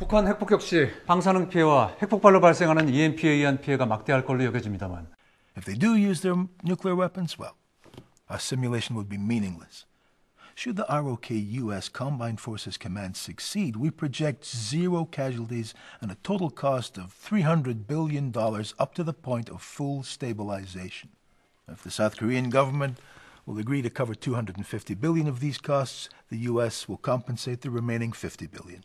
북한 핵폭 역시 방사능 피해와 핵폭발로 발생하는 EMP에 의한 피해가 막대할 걸로 여겨집니다만 If they do use their nuclear weapons, well, our simulation would be meaningless. Should the ROK US Combined Forces Command succeed, we project zero casualties and a total cost of $300 billion up to the point of full stabilization. If the South Korean government will agree to cover 250 billion of these costs, the US will compensate the remaining 50 billion.